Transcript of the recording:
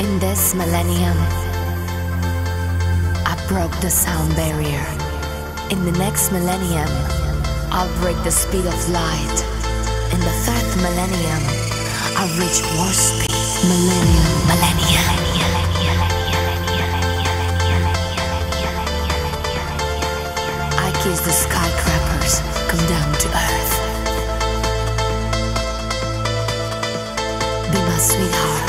In this millennium, I broke the sound barrier. In the next millennium, I'll break the speed of light. In the third millennium, I'll reach warp speed. Millennium, millennium. I kiss the skyscrapers, come down to earth. Be my sweetheart.